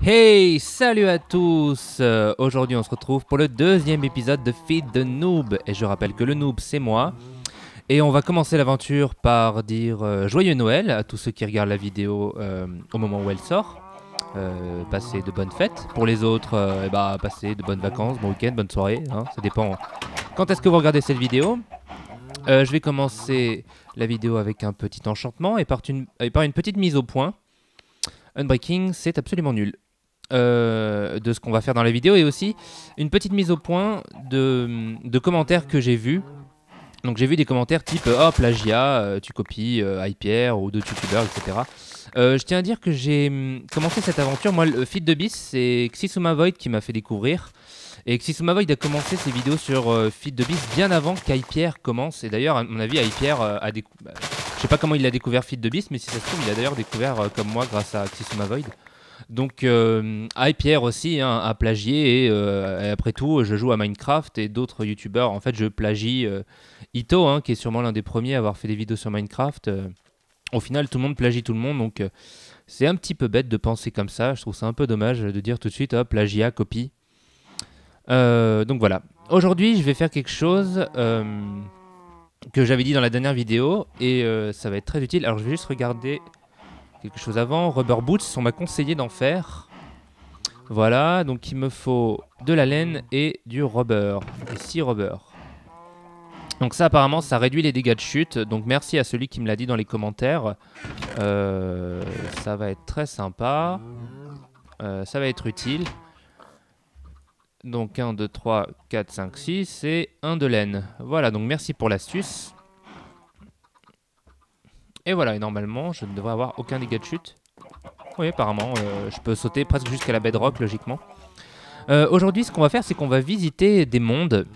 Hey, salut à tous Euh, Aujourd'hui on se retrouve pour le deuxième épisode de Feed the Noob. Et je rappelle que le noob c'est moi. Et on va commencer l'aventure par dire euh, joyeux Noël à tous ceux qui regardent la vidéo euh, au moment où elle sort. Passez de bonnes fêtes. Pour les autres, eh bah, passez de bonnes vacances, bon week-end, bonne soirée. hein, ça dépend quand est-ce que vous regardez cette vidéo. Je vais commencer la vidéo avec un petit enchantement et par une petite mise au point. Unbreaking, c'est absolument nul. Euh, de ce qu'on va faire dans la vidéo et aussi une petite mise au point de, commentaires que j'ai vus. Donc j'ai vu des commentaires type oh plagiat, euh, tu copies euh, iPierre ou d'autres youtubeurs, etc. Euh, je tiens à dire que j'ai hum, commencé cette aventure. Moi, le feed de Bis, c'est Xisuma Void qui m'a fait découvrir. Et Xisuma Void a commencé ses vidéos sur euh, feed de Bis bien avant qu'Hypierre commence. Et d'ailleurs, à mon avis, Hypierre euh, a découvert. je sais pas comment il a découvert feed de Bis, mais si ça se trouve, il a d'ailleurs découvert euh, comme moi grâce à Xisuma Void. Donc, euh, Hypierre aussi hein, a plagié. Et, euh, et après tout, je joue à Minecraft et d'autres youtubeurs. En fait, je plagie euh, Ito, hein, qui est sûrement l'un des premiers à avoir fait des vidéos sur Minecraft. Euh, au final, tout le monde plagie tout le monde. Donc, c'est un petit peu bête de penser comme ça. Je trouve ça un peu dommage de dire tout de suite, hop, plagiat, copie. Donc voilà. Aujourd'hui, je vais faire quelque chose que j'avais dit dans la dernière vidéo et ça va être très utile. Alors, je vais juste regarder quelque chose avant. Rubber boots, on m'a conseillé d'en faire. Voilà, donc il me faut de la laine et du rubber. Et 6 rubber. Donc ça apparemment ça réduit les dégâts de chute. Donc merci à celui qui me l'a dit dans les commentaires. Euh, ça va être très sympa. Euh, ça va être utile. Donc 1, 2, 3, 4, 5, 6 et 1 de laine. Voilà, donc merci pour l'astuce. Et voilà, et normalement je ne devrais avoir aucun dégât de chute. Oui, apparemment, euh, je peux sauter presque jusqu'à la bedrock logiquement. Euh, Aujourd'hui, ce qu'on va faire, c'est qu'on va visiter des mondes.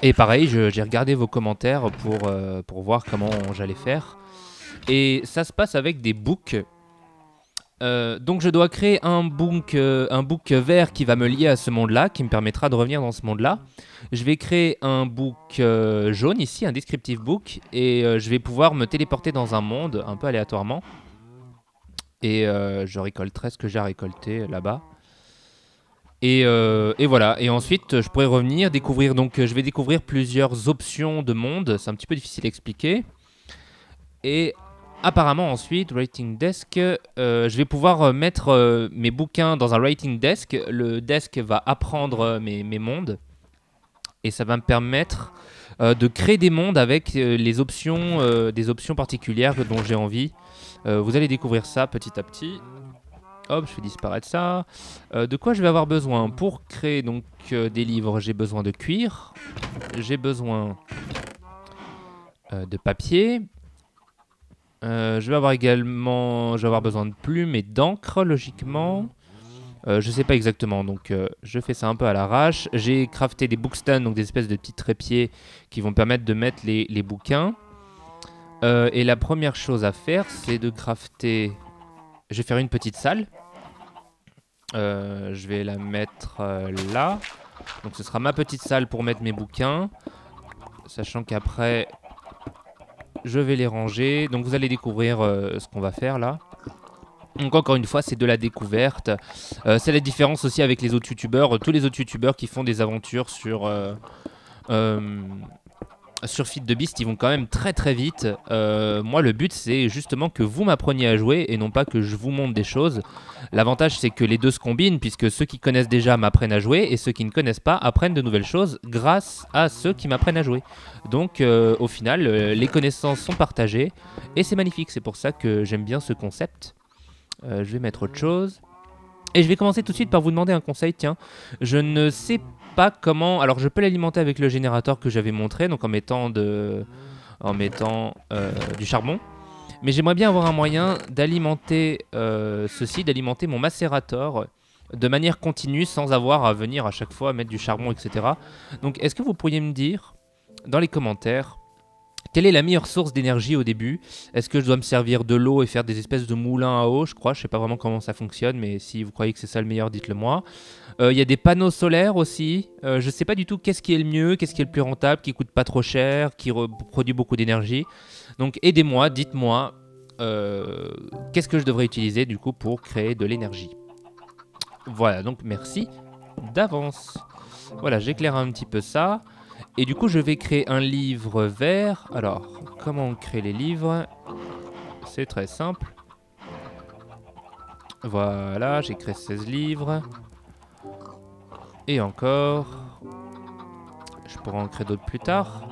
Et pareil, j'ai regardé vos commentaires pour, euh, pour voir comment j'allais faire. Et ça se passe avec des books. Euh, donc je dois créer un book, euh, un book vert qui va me lier à ce monde-là, qui me permettra de revenir dans ce monde-là. Je vais créer un book euh, jaune ici, un descriptive book, et je vais pouvoir me téléporter dans un monde un peu aléatoirement. Et je récolterai ce que j'ai à récolter là-bas. Et, et voilà. Et ensuite, je pourrais revenir, découvrir. Donc, je vais découvrir plusieurs options de monde. C'est un petit peu difficile à expliquer. Et apparemment, ensuite, Writing Desk, euh, je vais pouvoir euh, mettre euh, mes bouquins dans un Writing Desk. Le desk va apprendre mes, mondes. Et ça va me permettre de créer des mondes avec les options, des options particulières dont j'ai envie. Vous allez découvrir ça petit à petit. Hop, je fais disparaître ça. De quoi je vais avoir besoin? Pour créer donc des livres, j'ai besoin de cuir. J'ai besoin de papier. Euh, je vais avoir également, je vais avoir besoin de plumes et d'encre logiquement. Euh, je sais pas exactement, donc euh, je fais ça un peu à l'arrache. J'ai crafté des bookstands, donc des espèces de petits trépieds qui vont permettre de mettre les, les bouquins. Euh, et la première chose à faire, c'est de crafter. Je vais faire une petite salle. Je vais la mettre là. Donc ce sera ma petite salle pour mettre mes bouquins. Sachant qu'après, je vais les ranger. Donc vous allez découvrir euh, ce qu'on va faire là. Donc encore une fois, c'est de la découverte. Euh, c'est la différence aussi avec les autres youtubeurs. Tous les autres youtubeurs qui font des aventures sur... euh, sur Feed de Beast, ils vont quand même très très vite. Euh, moi, le but, c'est justement que vous m'appreniez à jouer et non pas que je vous montre des choses. L'avantage, c'est que les deux se combinent puisque ceux qui connaissent déjà m'apprennent à jouer et ceux qui ne connaissent pas apprennent de nouvelles choses grâce à ceux qui m'apprennent à jouer. Donc, euh, au final, euh, les connaissances sont partagées et c'est magnifique. C'est pour ça que j'aime bien ce concept. Je vais mettre autre chose. Et je vais commencer tout de suite par vous demander un conseil. Tiens, je ne sais pas comment. Alors, je peux l'alimenter avec le générateur que j'avais montré, donc en mettant euh, du charbon. Mais j'aimerais bien avoir un moyen d'alimenter euh, ceci, d'alimenter mon macérateur de manière continue sans avoir à venir à chaque fois mettre du charbon, etc. Donc, est-ce que vous pourriez me dire dans les commentaires quelle est la meilleure source d'énergie au début? Est-ce que je dois me servir de l'eau et faire des espèces de moulins à eau? Je crois, je sais pas vraiment comment ça fonctionne, mais si vous croyez que c'est ça le meilleur, dites-le moi. Euh, Il y a des panneaux solaires aussi. Euh, je sais pas du tout qu'est-ce qui est le mieux, qu'est-ce qui est le plus rentable, qui coûte pas trop cher, qui produit beaucoup d'énergie. Donc aidez-moi, dites-moi euh, qu'est-ce que je devrais utiliser du coup pour créer de l'énergie? Voilà, donc merci d'avance. Voilà, j'éclaire un petit peu ça. Et du coup, je vais créer un livre vert. Alors, comment on crée les livres? C'est très simple. Voilà, j'ai créé 16 livres. Et encore. Je pourrais en créer d'autres plus tard.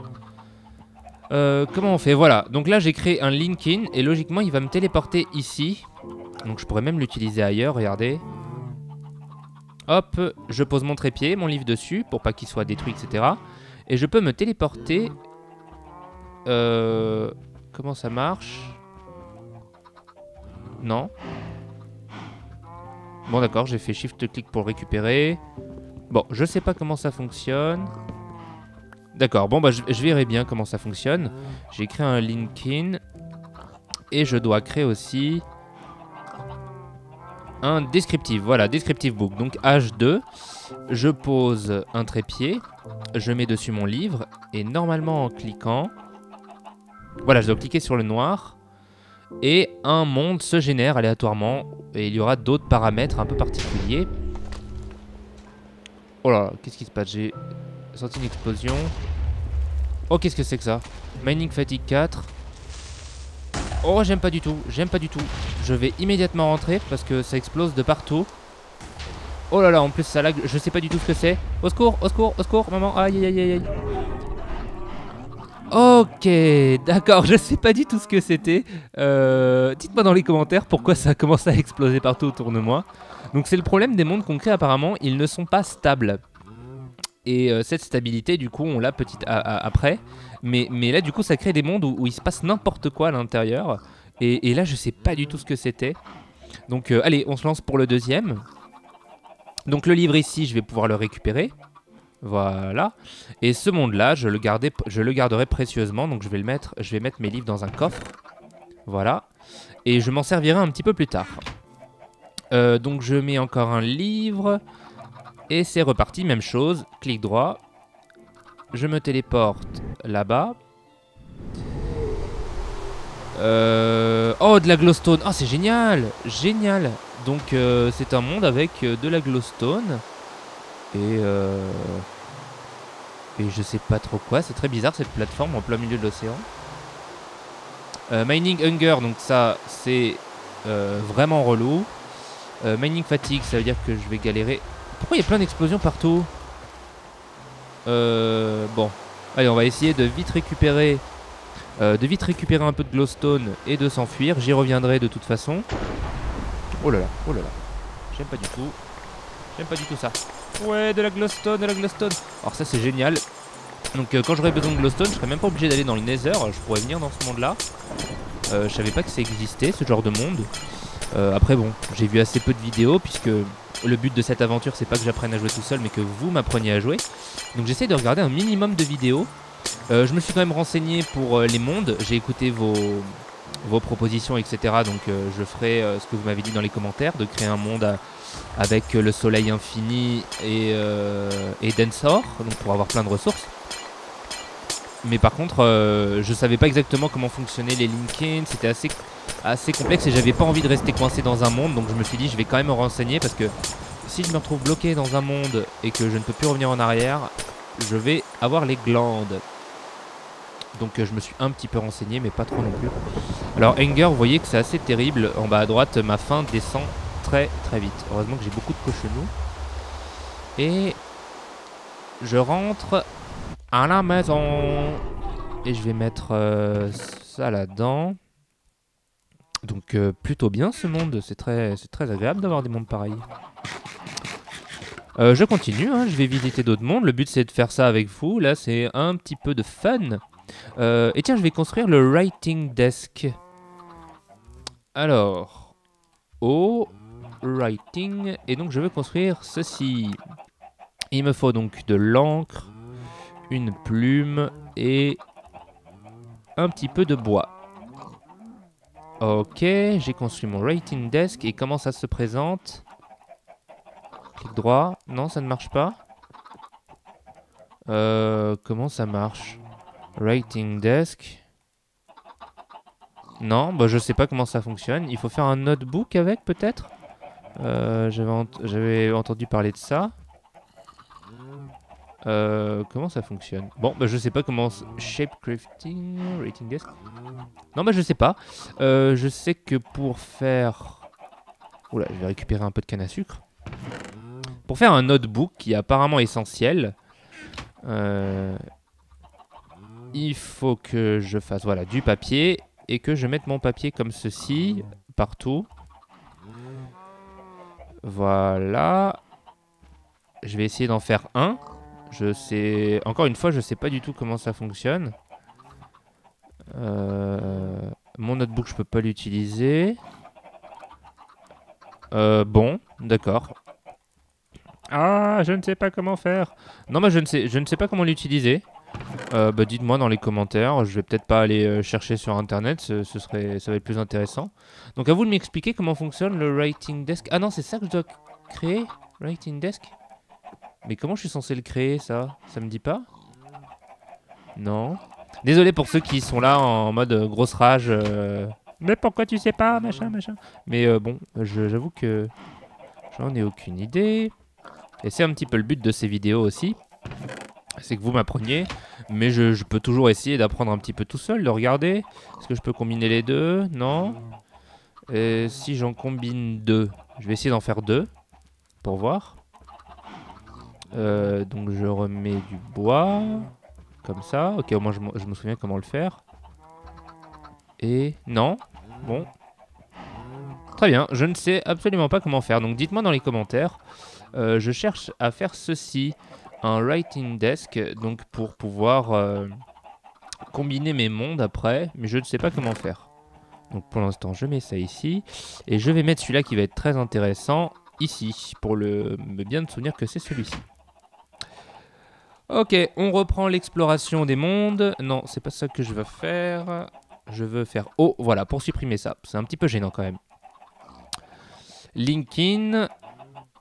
Euh, comment on fait? Voilà, donc là j'ai créé un link-in et logiquement il va me téléporter ici. Donc je pourrais même l'utiliser ailleurs, regardez. Hop, je pose mon trépied, mon livre dessus pour pas qu'il soit détruit, etc. Et je peux me téléporter... Euh... Comment ça marche? Non. Bon d'accord, j'ai fait shift-click pour récupérer. Bon, je sais pas comment ça fonctionne. D'accord, bon bah je, verrai bien comment ça fonctionne. J'ai créé un link-in. Et je dois créer aussi un descriptif. Voilà, descriptive book. Donc H2. Je pose un trépied. Je mets dessus mon livre. Et normalement en cliquant... Voilà, je dois cliquer sur le noir. Et un monde se génère aléatoirement. Et il y aura d'autres paramètres un peu particuliers. Oh là, qu'est-ce qui se passe? J'ai senti une explosion. Oh, qu'est-ce que c'est que ça? Mining fatigue 4. Oh, j'aime pas du tout. J'aime pas du tout. Je vais immédiatement rentrer parce que ça explose de partout. Oh là là, en plus ça lag. Je sais pas du tout ce que c'est. Au secours, au secours, au secours, maman. Aïe, aïe, aïe, aïe. Ok, d'accord, je sais pas du tout ce que c'était. Euh, Dites-moi dans les commentaires pourquoi ça a commencé à exploser partout autour de moi. Donc c'est le problème des mondes qu'on crée apparemment, ils ne sont pas stables. Et euh, cette stabilité, du coup, on l'a petit après. Mais, mais là, du coup, ça crée des mondes où, il se passe n'importe quoi à l'intérieur. Et, là, je sais pas du tout ce que c'était. Donc, euh, allez, on se lance pour le deuxième. Donc, le livre ici, je vais pouvoir le récupérer. Voilà. Et ce monde-là, je, le je le garderai précieusement. Donc, je vais, le mettre, je vais mettre mes livres dans un coffre. Voilà. Et je m'en servirai un petit peu plus tard. Euh, donc je mets encore un livre. Et c'est reparti, même chose. Clic droit. Je me téléporte là-bas. Euh, oh, de la glowstone. Oh, c'est génial. Génial. Donc euh, c'est un monde avec de la glowstone. Et... Et je sais pas trop quoi. C'est très bizarre cette plateforme en plein milieu de l'océan. mining Hunger, donc ça c'est vraiment relou. Euh, mining fatigue, ça veut dire que je vais galérer. Pourquoi il y a plein d'explosions partout? Euh, Bon. Allez, on va essayer de vite récupérer... Euh, de vite récupérer un peu de glowstone et de s'enfuir. J'y reviendrai de toute façon. Oh là là, oh là là. J'aime pas du tout. J'aime pas du tout ça. Ouais, de la glowstone, de la glowstone. Alors ça, c'est génial. Donc quand j'aurai besoin de glowstone, je serai même pas obligé d'aller dans le nether. Je pourrais venir dans ce monde-là. je savais pas que ça existait, ce genre de monde. Euh, après bon, j'ai vu assez peu de vidéos puisque le but de cette aventure c'est pas que j'apprenne à jouer tout seul mais que vous m'appreniez à jouer. Donc j'essaie de regarder un minimum de vidéos. Euh, je me suis quand même renseigné pour euh, les mondes, j'ai écouté vos, vos propositions etc. Donc je ferai ce que vous m'avez dit dans les commentaires, de créer un monde avec le soleil infini et, Densor, donc pour avoir plein de ressources. Mais par contre, je savais pas exactement comment fonctionnaient les link c'était assez assez complexe et j'avais pas envie de rester coincé dans un monde donc je me suis dit je vais quand même me renseigner parce que si je me retrouve bloqué dans un monde et que je ne peux plus revenir en arrière je vais avoir les glandes donc euh, je me suis un petit peu renseigné mais pas trop non plus alors Anger vous voyez que c'est assez terrible en bas à droite ma faim descend très très vite heureusement que j'ai beaucoup de cochonneaux et je rentre à la maison et je vais mettre euh, ça là-dedans donc euh, plutôt bien ce monde, c'est très, très agréable d'avoir des mondes pareils. Euh, je continue, hein, je vais visiter d'autres mondes. Le but c'est de faire ça avec vous. Là c'est un petit peu de fun. Euh, et tiens, je vais construire le writing desk. Alors, au writing. Et donc je veux construire ceci. Il me faut donc de l'encre, une plume et un petit peu de bois. Ok, j'ai construit mon rating desk et comment ça se présente? Clic droit. Non, ça ne marche pas. Euh, comment ça marche? Rating desk. Non, bah je sais pas comment ça fonctionne. Il faut faire un notebook avec peut-être? Euh, J'avais entendu parler de ça. Euh, comment ça fonctionne? Bon, bah je sais pas comment... Shape crafting, rating desk Non, bah je sais pas. Euh, je sais que pour faire... Oula, je vais récupérer un peu de canne à sucre. Pour faire un notebook qui est apparemment essentiel, euh, il faut que je fasse voilà, du papier et que je mette mon papier comme ceci partout. Voilà. Je vais essayer d'en faire un. Je sais... Encore une fois, je sais pas du tout comment ça fonctionne. Euh, mon notebook, je peux pas l'utiliser. Euh, bon, d'accord. Ah, je ne sais pas comment faire. Non, mais ne je ne sais pas comment l'utiliser. Euh, bah, dites-moi dans les commentaires. Je vais peut-être pas aller chercher sur internet. Ce, serait, ça va être plus intéressant. Donc à vous de m'expliquer comment fonctionne le writing desk. Ah non, c'est ça que je dois créer, writing desk? Mais comment je suis censé le créer, ça? Ça me dit pas? Non. Désolé pour ceux qui sont là en mode euh, grosse rage. Euh. Mais pourquoi tu sais pas, machin, machin? Mais euh, bon, j'avoue que j'en ai aucune idée. Et c'est un petit peu le but de ces vidéos aussi. C'est que vous m'appreniez. Mais je, peux toujours essayer d'apprendre un petit peu tout seul, de regarder. Est-ce que je peux combiner les deux? Non? Et si j'en combine deux, je vais essayer d'en faire deux. Pour voir. Euh, donc je remets du bois. Comme ça. Ok, au moins je, me souviens comment le faire. Et non? Bon. Très bien, je ne sais absolument pas comment faire. Donc dites-moi dans les commentaires. Euh, je cherche à faire ceci. Un writing desk. Donc pour pouvoir euh, combiner mes mondes après. Mais je ne sais pas comment faire. Donc pour l'instant, je mets ça ici. Et je vais mettre celui-là qui va être très intéressant ici. Pour le, me bien souvenir que c'est celui-ci. Ok, on reprend l'exploration des mondes. Non, c'est pas ça que je veux faire. Je veux faire oh, voilà, pour supprimer ça. C'est un petit peu gênant quand même. Linkin.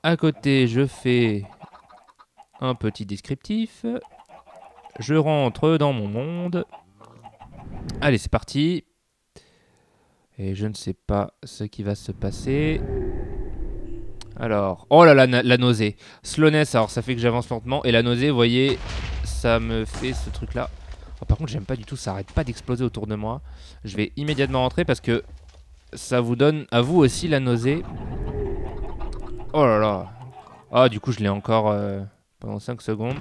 À côté, je fais un petit descriptif. Je rentre dans mon monde. Allez, c'est parti. Et je ne sais pas ce qui va se passer. Alors, oh là là, la nausée. Slowness, alors ça fait que j'avance lentement. Et la nausée, vous voyez, ça me fait ce truc-là. Oh, par contre, j'aime pas du tout, ça arrête pas d'exploser autour de moi. Je vais immédiatement rentrer parce que ça vous donne à vous aussi la nausée. Oh là là. Ah, du coup, je l'ai encore euh, pendant 5 secondes.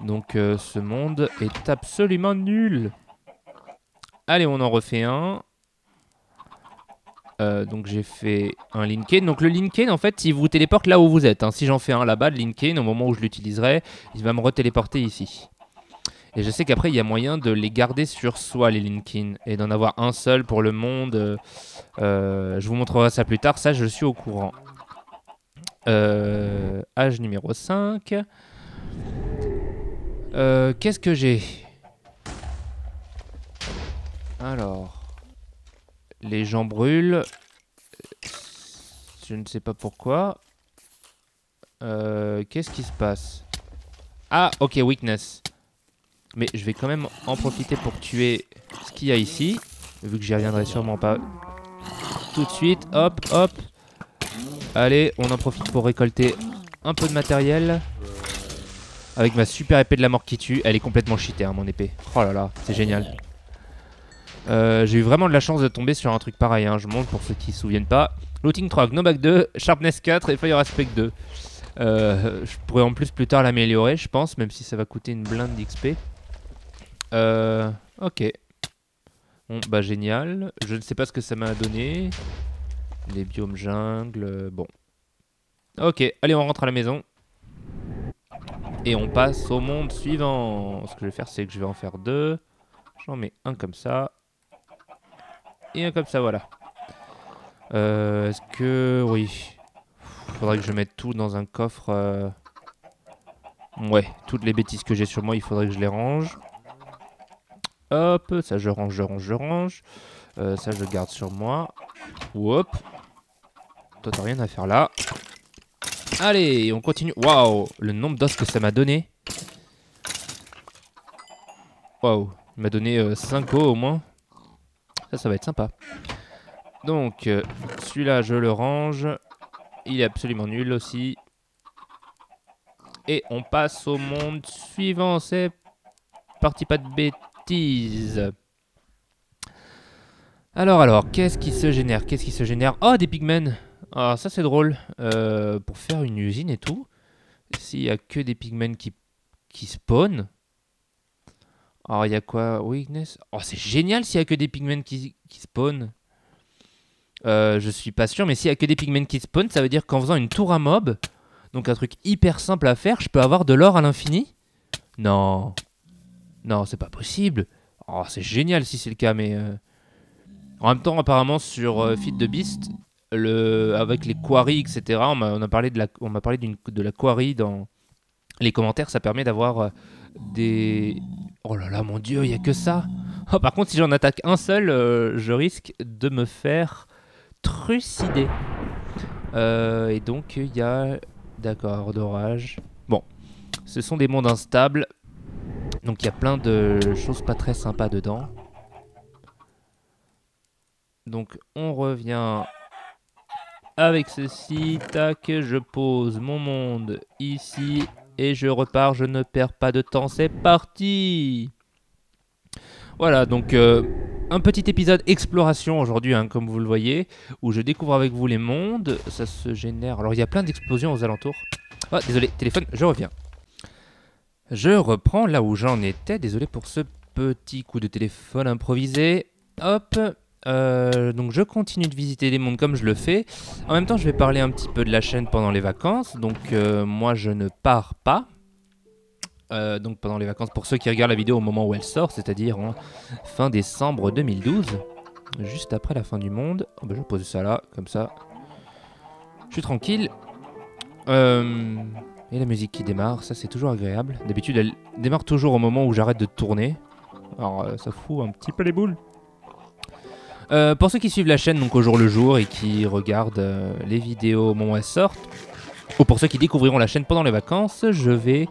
Donc, euh, ce monde est absolument nul. Allez, on en refait un. Euh, donc j'ai fait un Linkedin. Donc le Linkedin, en fait, il vous téléporte là où vous êtes. Hein. Si j'en fais un là-bas, le Linkedin, au moment où je l'utiliserai, il va me retéléporter ici. Et je sais qu'après, il y a moyen de les garder sur soi, les LinkedIn, et d'en avoir un seul pour le monde. Euh, je vous montrerai ça plus tard, ça je suis au courant. Euh, âge numéro 5. Qu'est-ce que j'ai? Alors... Les gens brûlent. Je ne sais pas pourquoi. Euh, Qu'est-ce qui se passe? Ah, ok, weakness. Mais je vais quand même en profiter pour tuer ce qu'il y a ici. Vu que j'y reviendrai sûrement pas tout de suite. Hop, hop. Allez, on en profite pour récolter un peu de matériel. Avec ma super épée de la mort qui tue. Elle est complètement cheatée, hein, mon épée. Oh là là, c'est génial. Euh, j'ai eu vraiment de la chance de tomber sur un truc pareil, hein. je montre pour ceux qui se souviennent pas. Looting 3, Gnoback 2, Sharpness 4 et Fire Aspect 2. Euh, je pourrais en plus plus tard l'améliorer, je pense, même si ça va coûter une blinde d'XP. Euh, ok. Bon, bah génial. Je ne sais pas ce que ça m'a donné. Les biomes jungle, bon. Ok, allez, on rentre à la maison. Et on passe au monde suivant. Ce que je vais faire, c'est que je vais en faire deux. J'en mets un comme ça. Et un comme ça, voilà. Euh, Est-ce que... Oui. Faudrait que je mette tout dans un coffre. Euh. Ouais, toutes les bêtises que j'ai sur moi, il faudrait que je les range. Hop, ça je range, je range, je range. Euh, ça je garde sur moi. Hop. Toi t'as rien à faire là. Allez, on continue. Waouh, le nombre d'os que ça m'a donné. Waouh, il m'a donné 5 euh, os au moins. Ça, ça va être sympa. Donc, euh, celui-là, je le range. Il est absolument nul aussi. Et on passe au monde suivant. C'est parti, pas de bêtises. Alors, alors, qu'est-ce qui se génère Qu'est-ce qui se génère? Oh, des pigments Ah, ça c'est drôle. Euh, pour faire une usine et tout, s'il y a que des pigments qui, qui spawnent. Alors, il y a quoi? Weakness Oh, c'est génial s'il y a que des pigments qui, qui spawnent. Euh, je suis pas sûr, mais s'il y a que des pigments qui spawnent, ça veut dire qu'en faisant une tour à mob, donc un truc hyper simple à faire, je peux avoir de l'or à l'infini? Non. Non, c'est pas possible. Oh, c'est génial si c'est le cas, mais... Euh, en même temps, apparemment, sur euh, Feed the Beast, avec les quarries, etc., on m'a parlé, de la, on dans les commentaires. Ça permet d'avoir euh, des. Oh là là, mon dieu, il n'y a que ça. Oh, par contre, si j'en attaque un seul, euh, je risque de me faire trucider. et donc, il y a. D'accord, d'orage. Bon, ce sont des mondes instables. Donc, il y a plein de choses pas très sympas dedans. Donc on revient avec ceci. Tac, je pose mon monde ici et je repars. Je ne perds pas de temps. C'est parti Voilà, donc euh, un petit épisode exploration aujourd'hui, hein, comme vous le voyez, où je découvre avec vous les mondes. Ça se génère. Alors il y a plein d'explosions aux alentours. Oh, désolé, téléphone, je reviens. Je reprends là où j'en étais. Désolé pour ce petit coup de téléphone improvisé. Hop, euh, donc je continue de visiter les mondes comme je le fais. En même temps, je vais parler un petit peu de la chaîne pendant les vacances. Donc euh, moi, je ne pars pas. Euh, donc pendant les vacances, pour ceux qui regardent la vidéo au moment où elle sort, c'est-à-dire en fin décembre 2012, juste après la fin du monde. Oh, bah, je poser ça là, comme ça. Je suis tranquille. et la musique qui démarre, ça c'est toujours agréable. D'habitude, elle démarre toujours au moment où j'arrête de tourner. Alors ça fout un petit peu les boules. Euh, pour ceux qui suivent la chaîne donc au jour le jour et qui regardent euh, les vidéos au moment où elles sortent, ou pour ceux qui découvriront la chaîne pendant les vacances, je vais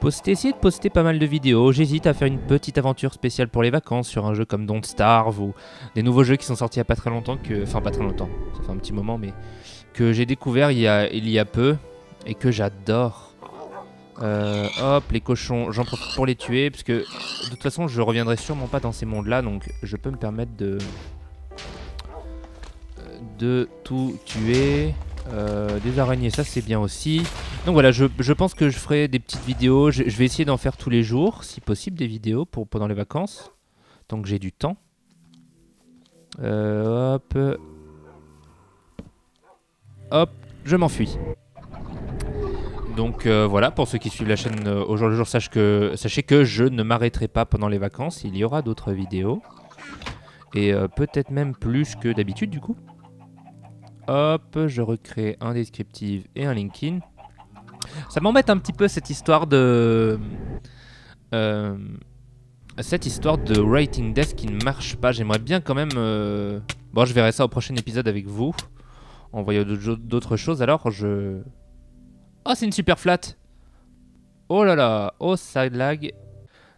poster, essayer de poster pas mal de vidéos. J'hésite à faire une petite aventure spéciale pour les vacances sur un jeu comme Don't Starve ou des nouveaux jeux qui sont sortis il y a pas très longtemps, que, enfin pas très longtemps, ça fait un petit moment, mais que j'ai découvert il y, a, peu et que j'adore. Euh, hop, les cochons, j'en profite pour les tuer, parce que de toute façon je reviendrai sûrement pas dans ces mondes-là, donc je peux me permettre de, de tout tuer. Euh, des araignées, ça c'est bien aussi. Donc voilà, je, pense que je ferai des petites vidéos. Je, vais essayer d'en faire tous les jours, si possible, des vidéos pendant les vacances. Tant que j'ai du temps. Euh, hop. Hop, je m'enfuis. Donc euh, voilà, pour ceux qui suivent la chaîne au jour le jour, sachez que je ne m'arrêterai pas pendant les vacances. Il y aura d'autres vidéos. Et peut-être même plus que d'habitude du coup. Hop, je recrée un descriptive et un linkin. Ça m'embête un petit peu cette histoire de... Euh, cette histoire de writing desk qui ne marche pas. J'aimerais bien quand même... Euh, bon, je verrai ça au prochain épisode avec vous. En voyant d'autres choses. Alors, je... Oh, c'est une super flat Oh là là Oh, ça lag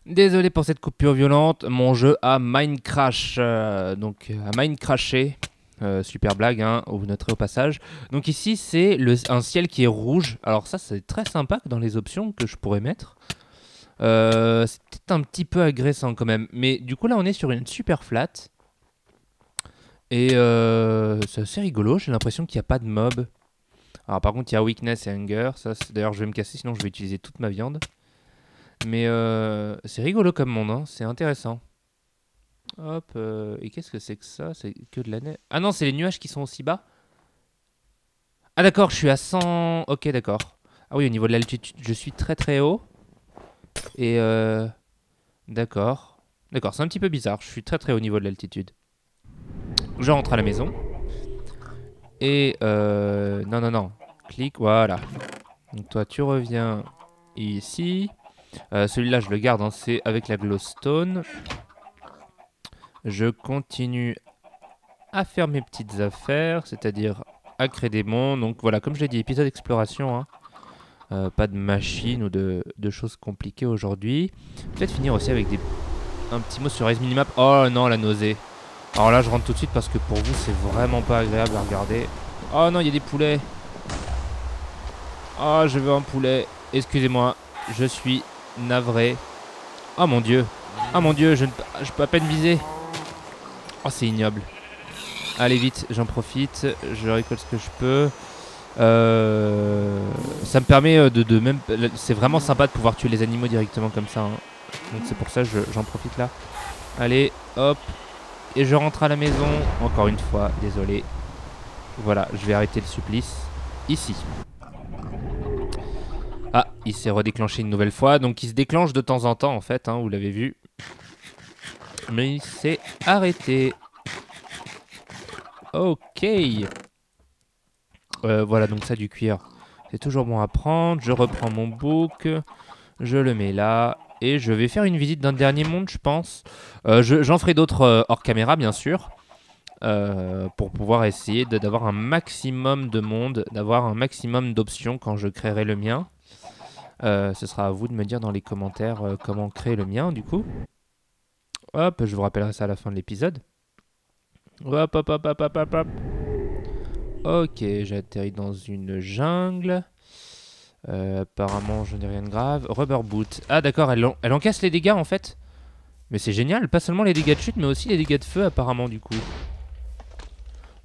Désolé pour cette coupure violente. Mon jeu a Minecrash. Euh, donc, a Minecrashé. Euh, super blague, hein, vous noterez au passage. Donc ici, c'est un ciel qui est rouge. Alors ça, c'est très sympa dans les options que je pourrais mettre. Euh, c'est peut-être un petit peu agressant quand même. Mais du coup, là, on est sur une super flat. Et euh, c'est assez rigolo. J'ai l'impression qu'il n'y a pas de mob. Alors par contre, il y a weakness et hunger. D'ailleurs, je vais me casser, sinon je vais utiliser toute ma viande. Mais c'est rigolo comme monde, hein. c'est intéressant. Hop, euh, et qu'est-ce que c'est que ça? C'est que de la neige. Ah non, c'est les nuages qui sont aussi bas? Ah d'accord, je suis à 100... Ok, d'accord. Ah oui, au niveau de l'altitude, je suis très très haut. Et euh... D'accord. D'accord, c'est un petit peu bizarre. Je suis très très haut au niveau de l'altitude. Je rentre à la maison. Et euh... Non, non, non. Clic, voilà. Donc toi, tu reviens ici. Euh, celui-là, je le garde, hein, c'est avec la glowstone. Je continue à faire mes petites affaires, c'est-à-dire à créer des mondes. Donc voilà, comme je l'ai dit, épisode exploration. Hein. Euh, pas de machines ou de, choses compliquées aujourd'hui. Peut-être finir aussi avec des, un petit mot sur Rise Minimap. Oh non, la nausée. Alors là, je rentre tout de suite parce que pour vous, c'est vraiment pas agréable à regarder. Oh non, il y a des poulets. Oh, je veux un poulet. Excusez-moi, je suis navré. Oh mon dieu. Oh mon dieu, je, ne, je peux à peine viser. Oh, c'est ignoble. Allez vite, j'en profite. Je récolte ce que je peux. Euh, ça me permet euh, de, même... C'est vraiment sympa de pouvoir tuer les animaux directement comme ça. Hein. Donc c'est pour ça que j'en profite là. Allez, hop. Et je rentre à la maison. Encore une fois, désolé. Voilà, je vais arrêter le supplice. Ici. Ah, il s'est redéclenché une nouvelle fois. Donc il se déclenche de temps en temps en fait, hein, vous l'avez vu. Mais il s'est arrêté. Ok. Euh, voilà, donc ça du cuir. C'est toujours bon à prendre. Je reprends mon book. Je le mets là. Et je vais faire une visite d'un dernier monde, je pense. Euh, j'en ferai d'autres euh, hors caméra, bien sûr. pour pouvoir essayer d'avoir un maximum de monde, d'avoir un maximum d'options quand je créerai le mien. ce sera à vous de me dire dans les commentaires comment créer le mien, du coup. Hop, je vous rappellerai ça à la fin de l'épisode. Hop, hop, hop, hop, hop, hop, hop. Ok, j'ai atterri dans une jungle. Euh, apparemment, je n'ai rien de grave. Rubber boot. Ah, d'accord, elle, elle, encaisse les dégâts en fait. Mais c'est génial, pas seulement les dégâts de chute, mais aussi les dégâts de feu, apparemment, du coup.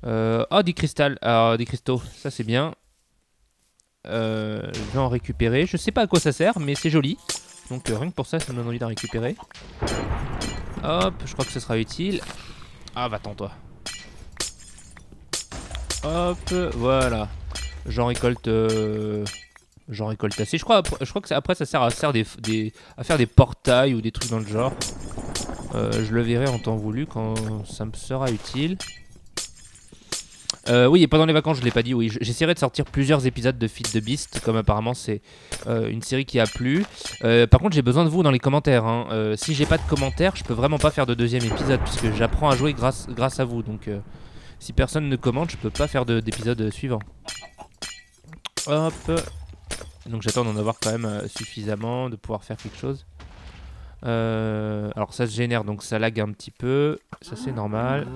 Euh, oh, des cristals. Ah, des cristaux, ça c'est bien. Euh, je vais en récupérer. Je sais pas à quoi ça sert, mais c'est joli. Donc rien que pour ça, ça me donne envie d'en récupérer. Hop, je crois que ce sera utile. Ah, va-t'en toi. Hop, voilà. J'en récolte... Euh, j'en récolte assez. Je crois, que après ça sert à faire des, à faire des portails ou des trucs dans le genre. Euh, je le verrai en temps voulu quand ça me sera utile. Euh, oui, et pendant les vacances, je l'ai pas dit, oui. J'essaierai de sortir plusieurs épisodes de Feed the Beast, comme apparemment c'est une série qui a plu. par contre, j'ai besoin de vous dans les commentaires. Hein. si j'ai pas de commentaires, je peux vraiment pas faire de deuxième épisode, puisque j'apprends à jouer grâce, à vous. Donc, si personne ne commente, je peux pas faire d'épisode suivant. Hop. Donc j'attends d'en avoir quand même euh, suffisamment, de pouvoir faire quelque chose. Euh, alors ça se génère, donc ça lag un petit peu. Ça c'est normal.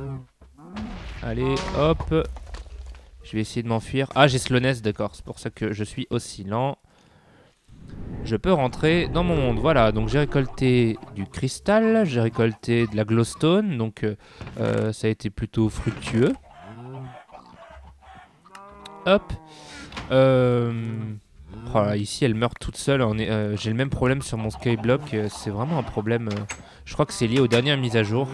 Allez, hop. Je vais essayer de m'enfuir. Ah, j'ai slowness, d'accord. C'est pour ça que je suis aussi lent je peux rentrer dans mon monde. Voilà, donc j'ai récolté du cristal, j'ai récolté de la glowstone, donc euh, euh, ça a été plutôt fructueux. Hop. Euh, oh ici, elle meurt toute seule. j'ai le même problème sur mon skyblock. c'est vraiment un problème. je crois que c'est lié aux dernières mises à jour.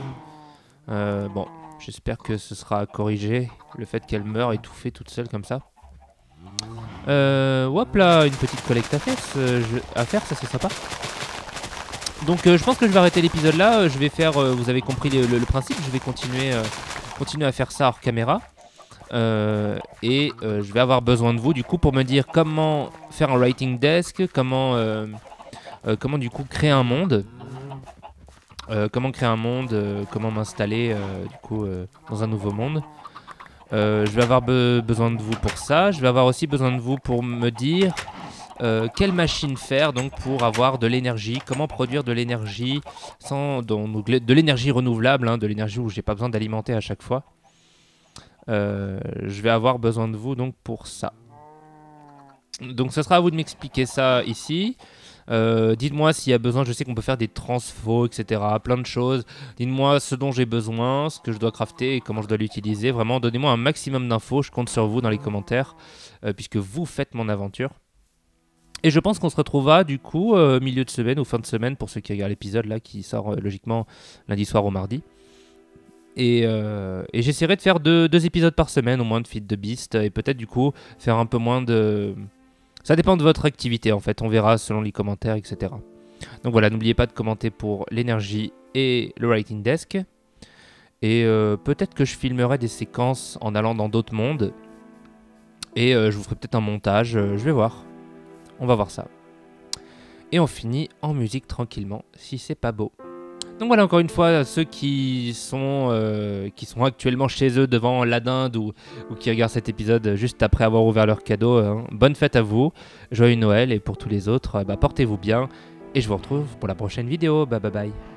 bon, j'espère que ce sera corrigé. Le fait qu'elle meure étouffée toute seule comme ça. Euh, hop là, une petite collecte à faire, à faire ça c'est sympa. Donc euh, je pense que je vais arrêter l'épisode là, euh, je vais faire, vous avez compris le, principe, je vais continuer, continuer à faire ça hors caméra. et je vais avoir besoin de vous du coup pour me dire comment faire un writing desk, comment, comment du coup créer un monde. Comment créer un monde, comment m'installer du coup dans un nouveau monde. Euh, je vais avoir besoin de vous pour ça. Je vais avoir aussi besoin de vous pour me dire euh, quelle machine faire donc pour avoir de l'énergie, comment produire de l'énergie sans de l'énergie renouvelable, hein, de l'énergie où j'ai pas besoin d'alimenter à chaque fois. Euh, je vais avoir besoin de vous donc pour ça. Donc ce sera à vous de m'expliquer ça ici. Euh, dites-moi s'il y a besoin, je sais qu'on peut faire des transfos, etc. Plein de choses. Dites-moi ce dont j'ai besoin, ce que je dois crafter et comment je dois l'utiliser. Vraiment, donnez-moi un maximum d'infos. Je compte sur vous dans les commentaires, euh, puisque vous faites mon aventure. Et je pense qu'on se retrouvera du coup euh, milieu de semaine ou fin de semaine pour ceux qui regardent l'épisode là qui sort logiquement lundi soir ou mardi. Et, j'essaierai de faire deux, deux, épisodes par semaine au moins de Feed de Beast et peut-être du coup faire un peu moins de, ça dépend de votre activité en fait, on verra selon les commentaires, etc. Donc voilà, n'oubliez pas de commenter pour l'énergie et le writing desk. Et euh, peut-être que je filmerai des séquences en allant dans d'autres mondes. Et euh, je vous ferai peut-être un montage, euh, je vais voir. On va voir ça. Et on finit en musique tranquillement, si c'est pas beau. Donc voilà, encore une fois, ceux qui sont, euh, qui sont actuellement chez eux devant la dinde ou, qui regardent cet épisode juste après avoir ouvert leur cadeau, hein, bonne fête à vous, joyeux Noël et pour tous les autres, bah, portez-vous bien et je vous retrouve pour la prochaine vidéo. Bye bye bye.